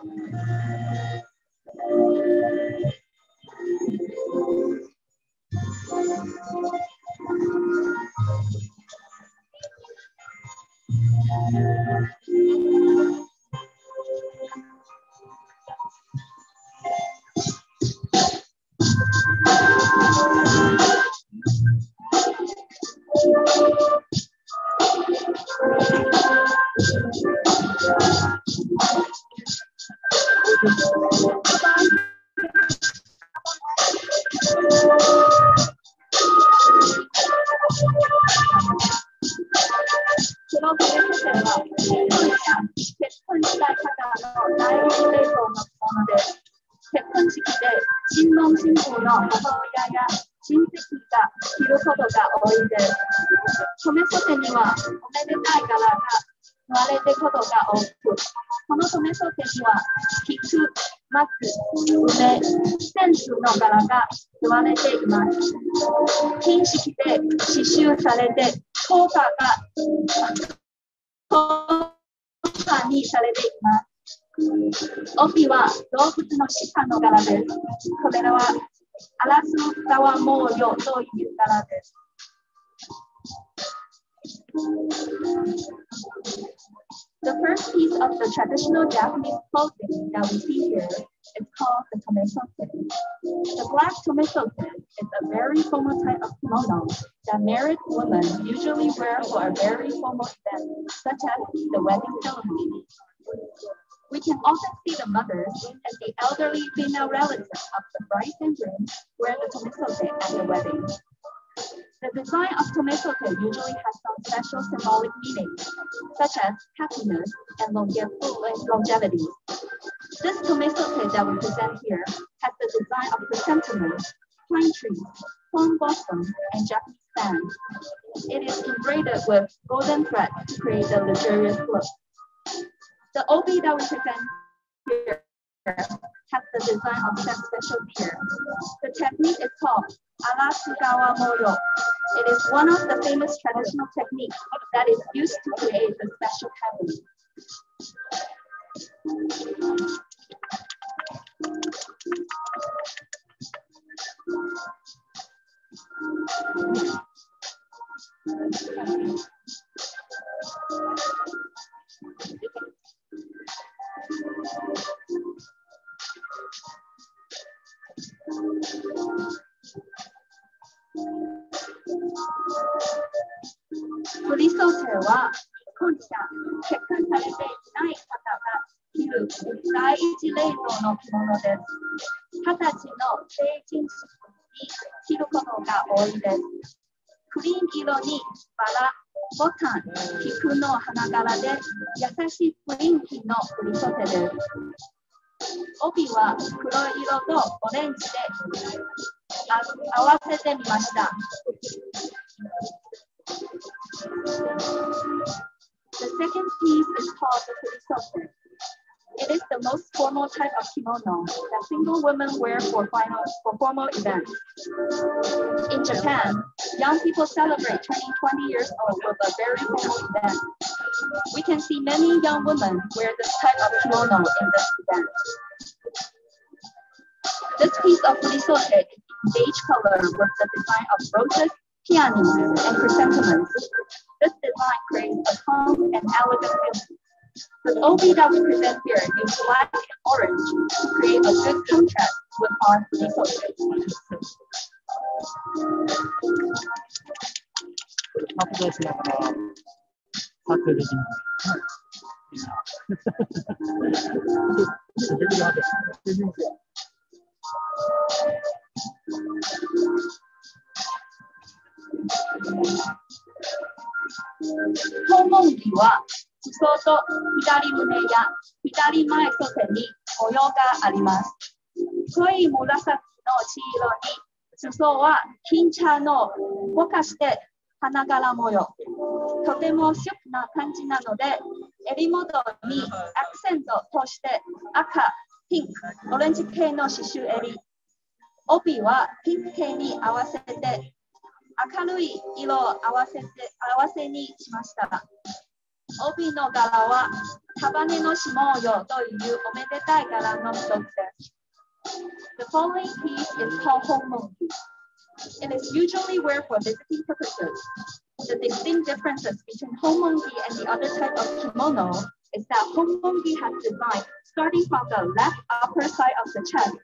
Thank you. ログレス生は、結婚時代からの大英冷凍のもので。結婚式で新郎新婦の母親や親戚が着ることが多いです。留袖にはおめでたい柄が割れてことが多く、この留め袖には菊、松、梅、センスの柄が言われています。金式で刺繍されて、効果が効果にされています。帯は動物の鹿の柄です。これらはアラス川毛量という柄です。The first piece of the traditional Japanese clothing that we see here is called the tomesode. The black tomesode is a very formal type of kimono that married women usually wear for a very formal event, such as the wedding ceremony. We can often see the mothers and the elderly female relatives of the bride and groom wear the tomesode at the wedding. The design of tomesode usually has some special symbolic meaning, such as happiness and longe- longevity. This tomesode that we present here has the design of chrysanthemums, pine trees, plum blossom, and Japanese sand. It is embroidered with golden thread to create a luxurious look. The obi that we present here has the design of that special deer. The technique is called Arisugawa Moyo. It is one of the famous traditional techniques that is used to create the special pattern. Furisuke は婚者、結婚されていない方が着る第一冷凍の着物です。二十歳の成人式に着ることが多いです。クリーム色にバラ、ボタン、菊の花柄で優しい雰囲気の振り袖です。帯は黒色とオレンジで合わせてみました。The second piece is called the furisote. It is the most formal type of kimono that single women wear for, final, for formal events. In Japan, young people celebrate turning 20 years old with a very formal event. We can see many young women wear this type of kimono in this event. This piece of furisode is beige color with the design of roses, peonies, and chrysanthemums. This design creates a calm and elegant feel. The only that we present here in black and orange to create a good contrast with our ecosystem. Population. How? しながら撮影できます。訪問着は裾と左胸や左前袖に模様があります。濃い紫の血色に裾は金茶のぼかして花柄模様。とてもシュッな感じなので、襟元にアクセントとして赤、ピンク、オレンジ系の刺繍襟。帯はピンク系に合わせて明るい色を合わせて合わせにしました。帯の柄は 束の紐よというおめでたい柄の一つです。The following piece is called homongi. It is usually worn for visiting purposes. The distinct differences between homongi and the other type of kimono is that homongi has design starting from the left upper side of the chest